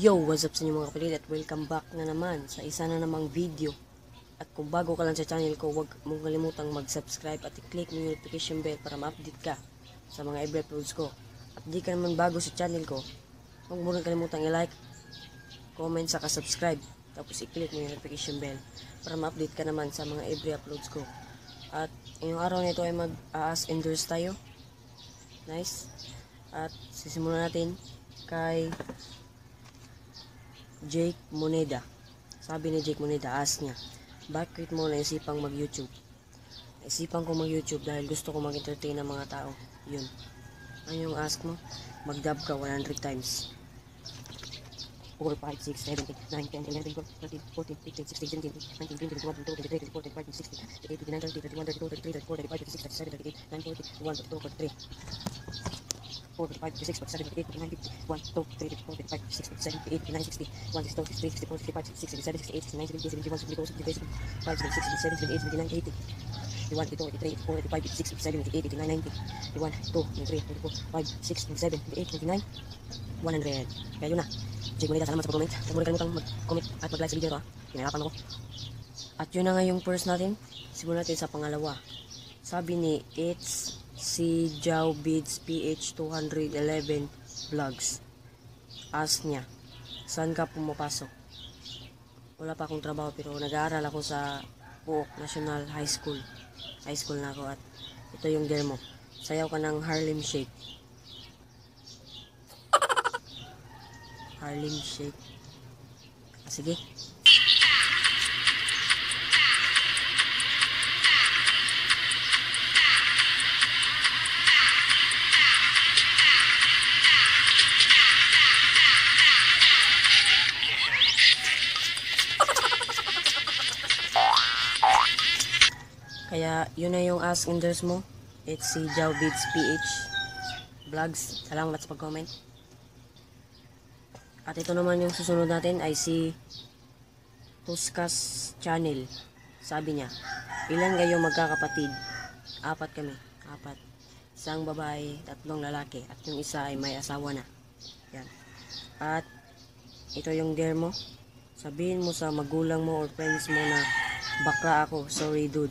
Yo, what's up sa inyo mga kapatid at welcome back na naman sa isa na namang video. At kung bago ka lang sa channel ko, huwag mong kalimutang mag-subscribe at i-click mo yung notification bell para ma-update ka sa mga every uploads ko. At di ka naman bago sa channel ko, huwag mo rin kalimutang i-like, comment, saka subscribe. Tapos i-click mo yung notification bell para ma-update ka naman sa mga every uploads ko. At ngayong araw na ito ay mag-aas endorse tayo. Nice. At sisimulan natin kay Jake Moneda. Sabi ni Jake Moneda, ask niya, bakit mo naisipang mag-YouTube? Naisipan ko mag-YouTube dahil gusto ko mag-entertain ng mga tao. Yun. Ano yung ask mo? Mag-dub ka 100 times. 4, 5, 6, 7, 8, 9, 10, 11, 12, 13, 14, 15, 16, 17, 19, 20, 21, 22, 23, 24, 25, 26, 28, 29, 30, 31, 32, 33, 34, 35, 36, 37, 38, 9, 40, 41, 42, 43. 4, 45, 46, 47, 48, 49, 50, 1, 2, 3, 4, 5, 6, 7, 8, 9, 60, 1, 6, 2, 6, 3, 64, 65, 66, 67, 68, 69, 70, 71, 72, 73, 75, 76, 77, 78, 79, 80. 81, 82, 83, 84, 85, 86, 87, 88, 89, 90, 91, 2, 93, 94, 5, 6, 27, 28, 29, 100. Kaya yun na. Jake Moneda, salamat sa pag-comment. Huwag mo kalimutang mag-comment at mag-like sa video ito ha. Pinahirapan ako. At yun na nga yung first natin. Simulan natin sa pangalawa. Sabi ni It's si Jao Beats PH 211 Vlogs. Ask niya, saan ka pumapasok? Wala pa akong trabaho pero nag-aaral ako sa Puok National High School. High school na ako at ito yung demo. Sayaw ka ng Harlem Shake. Harlem Shake. Ah, sige. Yun na yung ask endorse mo. It's si Jao Beats PH Vlogs. Salamat sa pag-comment. At ito naman yung susunod natin ay si Tuskas Channel. Sabi niya, ilan kayo magkakapatid? Apat kami. Apat. Isang babae, tatlong lalaki. At yung isa ay may asawa na. Yan. At ito yung dare mo. Sabihin mo sa magulang mo or friends mo na bakla ako. Sorry dude.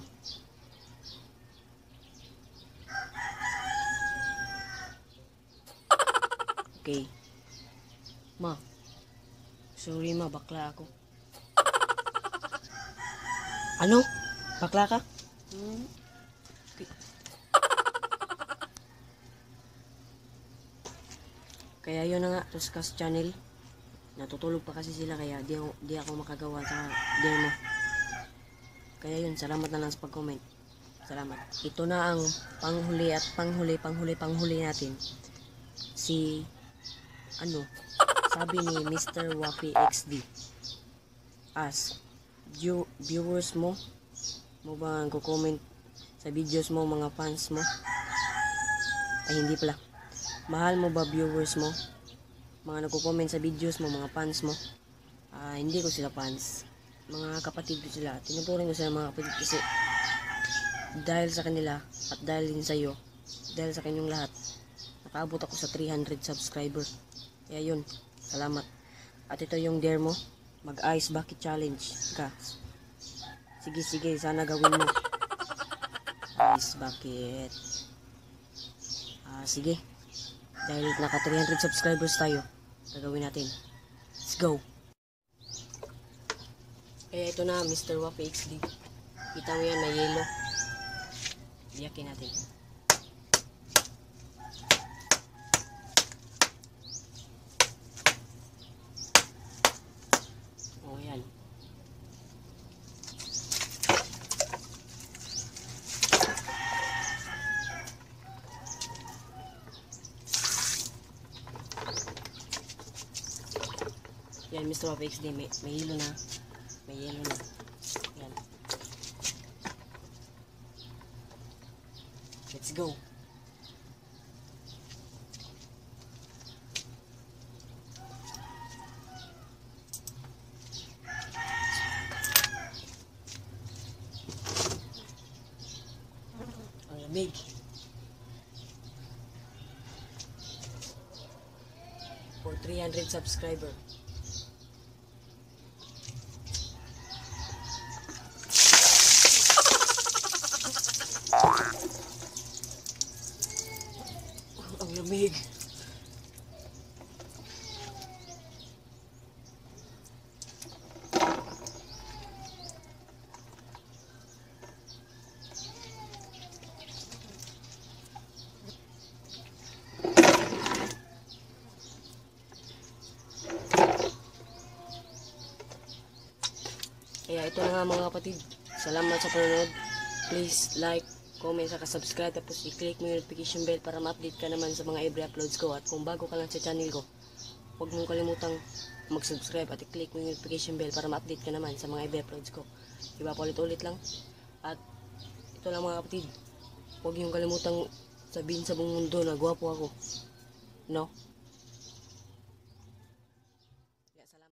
Okay. Ma. Sorry ma, bakla ako. Ano? Bakla ka? Hmm. Kaya yun na nga, Tuskas Channel. Natutulog pa kasi sila kaya di ako, di ako makagawa sa demo. Kaya yun, salamat na lang sa pag-comment. Salamat. Ito na ang panghuli at panghuli, panghuli, panghuli natin. Si, ano, sabi ni Mr. Wafi XD. As, view, viewers mo, mo ba ang comment sa videos mo, mga fans mo? Ay, hindi pala. Mahal mo ba viewers mo? Mga nagko-comment sa videos mo, mga fans mo? Ah, hindi ko sila fans. Mga kapatid ko sila. Tinuturing ko sila mga kapatid kasi dahil sa kanila at dahil din sa iyo, dahil sa kanyong lahat, nakaabot ako sa 300 subscriber. Kaya yun, salamat. At ito yung dare mo, mag-ice bucket challenge ka. Sige, sige, sana gawin mo. Ice bucket. Ah, sige. Dahil naka 300 subscribers tayo, gagawin natin. Let's go. Kaya ito na, Mr. Wapi XD. Kita mo yan, may yellow. Iyakin natin. O, yan. Yan, Mr. Wapi XD. May, may yellow na. May yellow na. Yan. Let's go. Ang lamig. For 300 subscriber. Ito na nga mga kapatid. Salamat sa panonood. Please like, comment, saka subscribe. Tapos i-click mo yung notification bell para ma-update ka naman sa mga every uploads ko. At kung bago ka lang sa channel ko, huwag mong kalimutang mag-subscribe at i-click mo yung notification bell para ma-update ka naman sa mga every uploads ko. Diba paulit-ulit lang. At ito lang mga kapatid. Huwag niyong kalimutang sabihin sa buong mundo na gwapo ako. No?